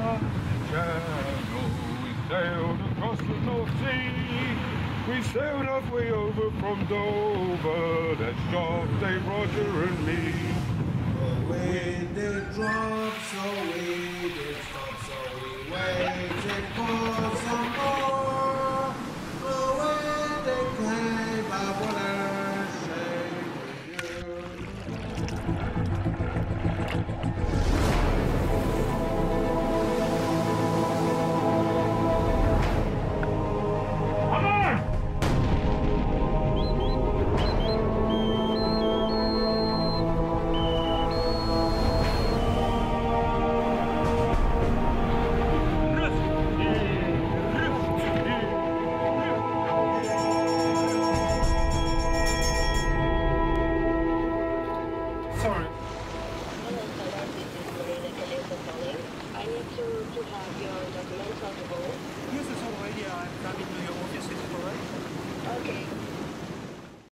We sailed across the North Sea. We sailed halfway over from Dover. That sharp Dave, Roger and me. Away they drops away.